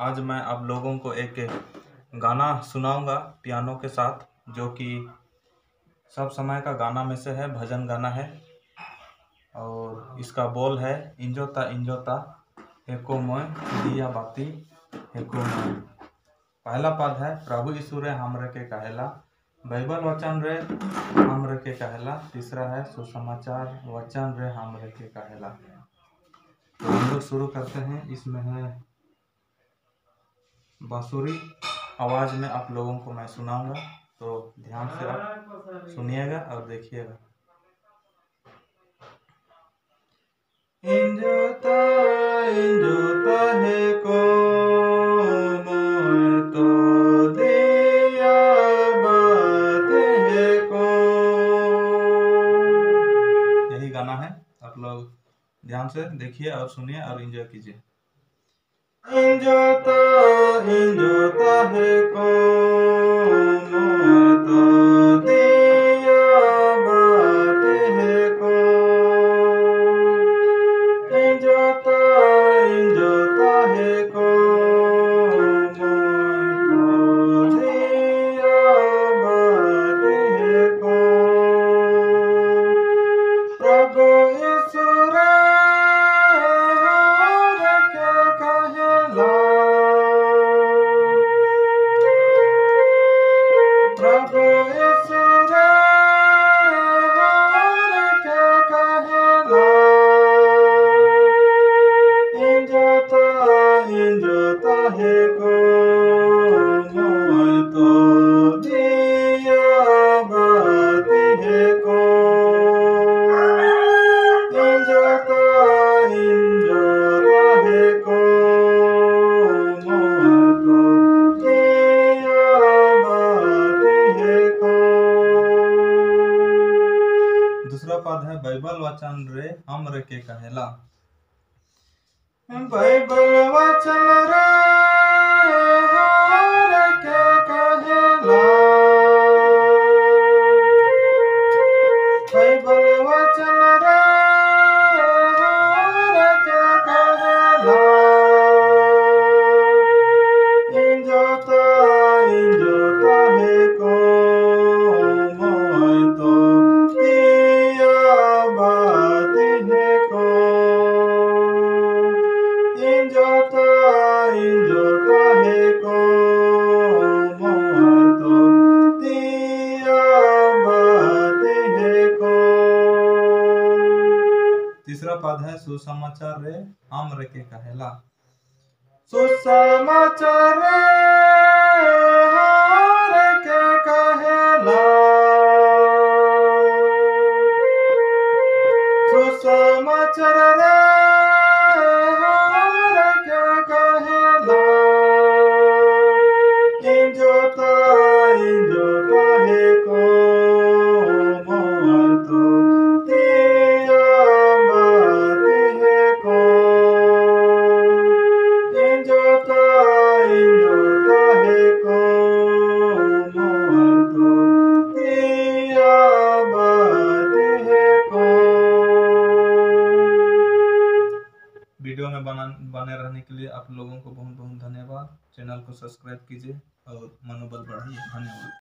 आज मैं आप लोगों को एक गाना सुनाऊँगा पियानो के साथ, जो कि सब समय का गाना में से है, भजन गाना है। और इसका बोल है, इंजोता इंजोता एको मोय दिया बाती एको मोय पहला पद है, प्रभु यीशु रे हमरे के कहेला। बाइबल वचन रे हमरे के कहेला। तीसरा है, सुसमाचार वचन रे हमरे के कहेला। तो हम लोग शुरू करते हैं। इसमें है बांसुरी। आवाज़ में आप लोगों को मैं सुनाऊँगा तो ध्यान से आप सुनिएगा और देखिएगा। तो यही गाना है आप लोग ध्यान से देखिए और सुनिए और एंजॉय कीजिए। प्रभु ईश्वर के कहेला इंजोता दूसरा पद है बाइबल वचन रे हम रे के कहेला। बाइबल वचन रे तीसरा पद है सुसमाचार रे, हम के कहेला। सुसमाचार रे, हम रे के कहेला। सुसमाचार रे। वीडियो में बना, बने रहने के लिए आप लोगों को बहुत बहुत धन्यवाद। चैनल को सब्सक्राइब कीजिए और मनोबल बढ़ाइए। धन्यवाद।